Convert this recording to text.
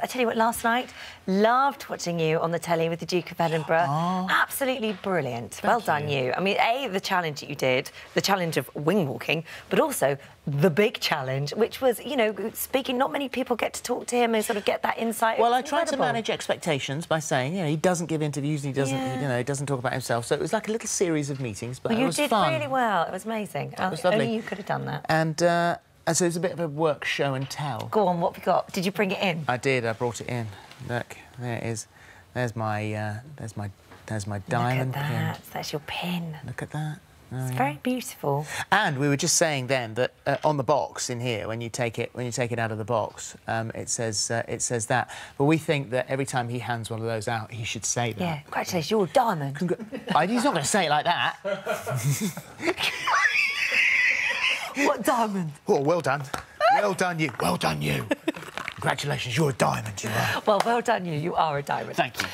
I tell you what, last night, loved watching you on the telly with the Duke of Edinburgh. Oh. Absolutely brilliant. well done, you. I mean, A, the challenge that you did, the challenge of wing walking, but also the big challenge, which was, you know, speaking, not many people get to talk to him and sort of get that insight. Well, I tried to manage expectations by saying, you know, he doesn't give interviews and he doesn't, Yeah. you know, he doesn't talk about himself. So it was like a little series of meetings, but Well, you did fun. really well. It was amazing. It was Only lovely. you could have done that. And, uh, and so it was a bit of a work show and tell. Go on, what have we got? Did you bring it in? I did. I brought it in. Look, there it is. There's my, uh, there's my, there's my diamond Look at pin. That's your pin. Look at that. Oh, It's yeah. very beautiful. And we were just saying then that uh, on the box in here, when you take it when you take it out of the box, um, it says uh, it says that. But we think that every time he hands one of those out, he should say that. Yeah, congratulations, you're a diamond. Congr- I- he's not going to say it like that. what diamond? Oh, well done. Well done, you. Well done, you. Congratulations, you're a diamond, you are. Well, well done, you. You are a diamond. Thank you.